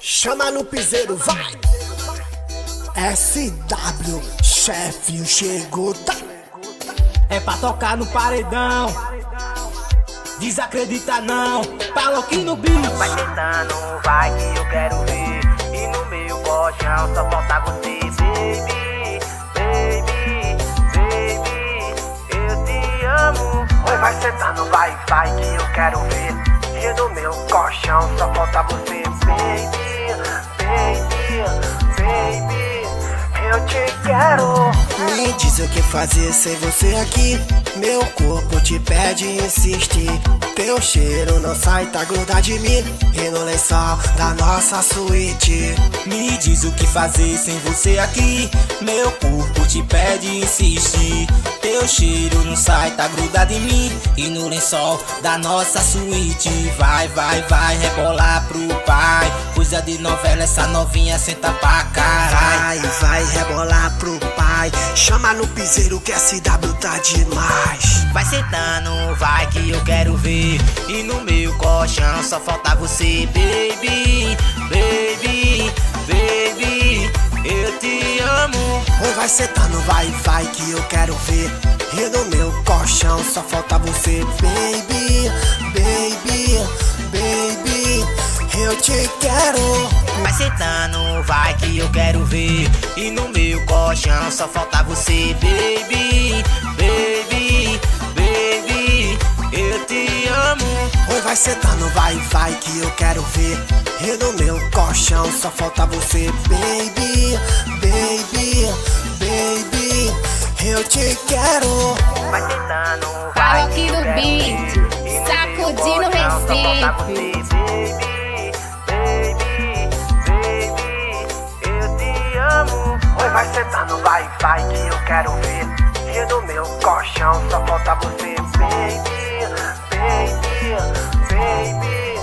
Chama no piseiro, vai! SW, chefe, chegou, tá? É pra tocar no paredão. Desacredita não, Paloquinho no beat. Vai tentando, vai que eu quero ver. E no meu colchão só falta você, baby, baby, baby. Eu te amo. Vai sentando, vai, vai que eu quero ver. E meu colchão só falta você, baby, baby, baby. Eu te quero. Me diz o que fazer sem você aqui. Meu corpo te pede e insiste. Teu cheiro não sai, tá grudado de mim. E no lençol da nossa suíte. Me diz o que fazer sem você aqui. Meu corpo te pede e insiste. Teu cheiro não sai, tá grudado em mim. E no lençol da nossa suíte. Vai, vai, vai rebolar pro pai. Coisa de novela, essa novinha senta pra caralho. Vai, vai rebolar pro pai. Chama no piseiro que SW tá demais. Vai sentando, vai que eu quero ver. E no meu colchão só falta você, baby, baby, baby. Eu te amo. Oi, vai sentando, vai, vai que eu quero ver. E no meu colchão só falta você, baby, baby. Eu te quero. Vai sentando, vai que eu quero ver. E no meu colchão só falta você, baby, baby, baby. Eu te amo. Oi, vai sentando, vai, vai que eu quero ver. E no meu colchão só falta você, baby, baby, baby. Eu te quero. Vai tentando, Fala vai aqui que eu no beat, sacudindo falta Recife. Vai, vai que eu quero ver. E no meu colchão só falta você, baby, baby, baby.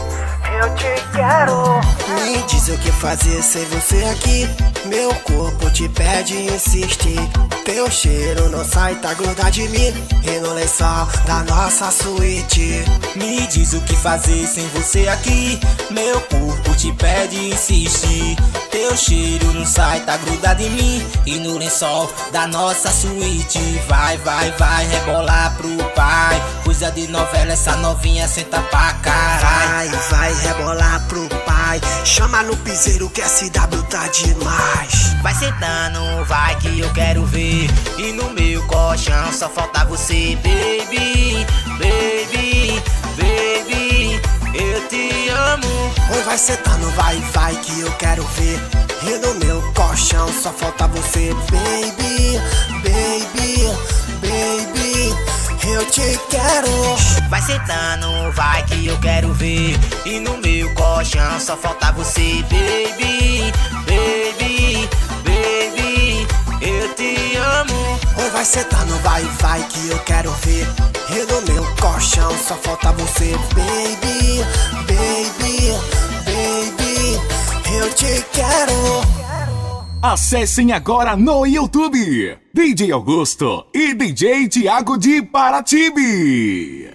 Eu te quero. Me diz o que fazer sem você aqui. Meu corpo te pede e insiste. Teu cheiro não sai, tá grudado de mim. E no lençol da nossa suíte. Me diz o que fazer sem você aqui. Meu corpo te pede e insiste. Teu cheiro não sai, tá grudado em mim. E no lençol da nossa suíte. Vai, vai, vai rebolar pro pai. Coisa de novela, essa novinha senta pra caralho. Vai, vai rebolar pro pai. Chama no piseiro que SW tá demais. Vai sentando, vai que eu quero ver. E no meu colchão só falta você, baby, baby, baby. Eu te amo. Oi, vai sentando, vai, vai que eu quero ver. E no meu colchão só falta você, baby, baby. Eu te quero. Vai sentando, vai que eu quero ver. E no meu colchão só falta você, baby, baby, baby. Eu te amo. Oi, vai sentando, vai, vai que eu quero ver. E no meu colchão só falta você, baby, baby, baby. Eu te quero. Acessem agora no YouTube DJ Augusto e DJ Tiago de Paratibe.